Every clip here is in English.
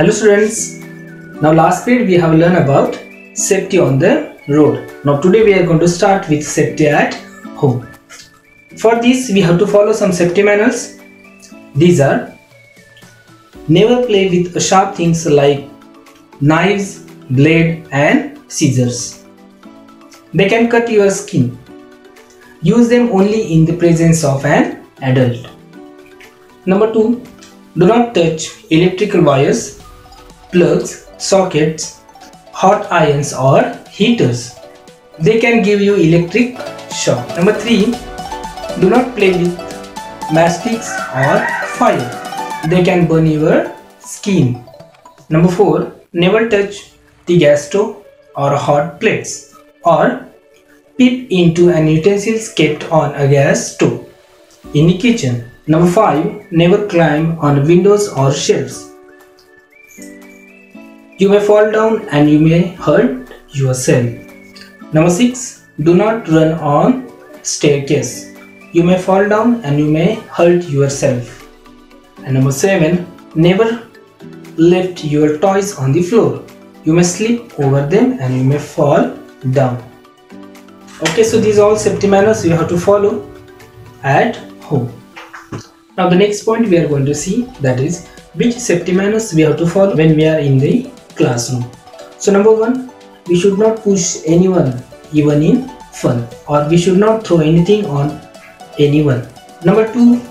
Hello students. Now last period we have learned about safety on the road. Now today we are going to start with safety at home. For this we have to follow some safety manners. These are never play with sharp things like knives, blade and scissors. They can cut your skin. Use them only in the presence of an adult. Number 2. Do not touch electrical wires, plugs, sockets, hot irons or heaters. They can give you electric shock. Number 3. Do not play with matchsticks or fire. They can burn your skin. Number 4. Never touch the gas stove or hot plates or peep into an utensils kept on a gas stove in the kitchen. Number 5. Never climb on windows or shelves. You may fall down and you may hurt yourself. Number 6. Do not run on staircase. You may fall down and you may hurt yourself. And number 7. Never left your toys on the floor. You may slip over them and you may fall down. Okay, so these are all safety manners you have to follow at home. Now the next point we are going to see that is which safety manners we have to follow when we are in the classroom. So number one, we should not push anyone even in fun or we should not throw anything on anyone. Number two,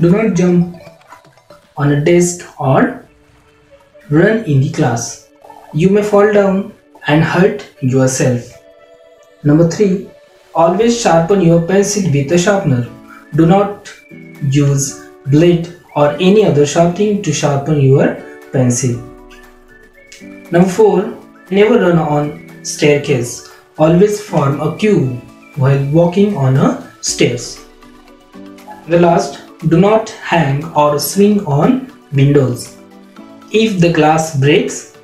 do not jump on a desk or run in the class. You may fall down and hurt yourself. Number three, always sharpen your pencil with a sharpener. Do not use blade or any other sharp thing to sharpen your pencil. Number 4. Never run on staircase. Always form a queue while walking on a stairs. The last, do not hang or swing on windows. If the glass breaks,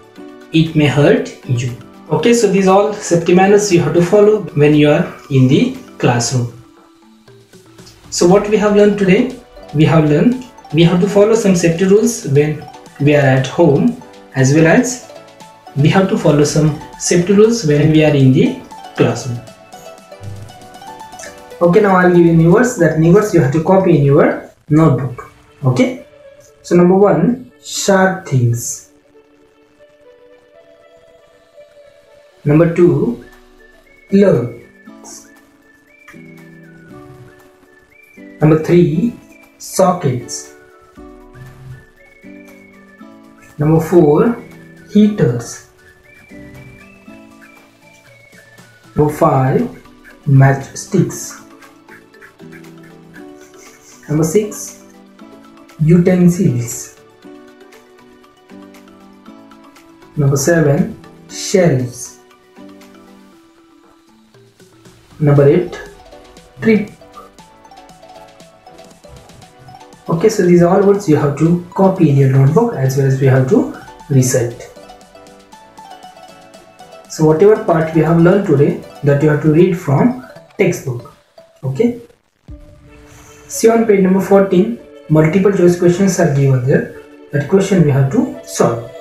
it may hurt you. Okay, so these all safety manners you have to follow when you are in the classroom. So what we have learned today? We have learned we have to follow some safety rules when we are at home as well as we have to follow some safety rules when we are in the classroom. Okay, now I'll give you words. That words you have to copy in your notebook. Okay. So number one, sharp things. Number two, plugs. Number three, sockets. Number four, heaters. Number five, matchsticks. Number six, utensils. Number seven, shelves. Number eight, trip. Okay, so these are all words you have to copy in your notebook as well as we have to recite. So whatever part we have learned today that you have to read from textbook. Okay. See on page number 14 multiple choice questions are given there. That question we have to solve.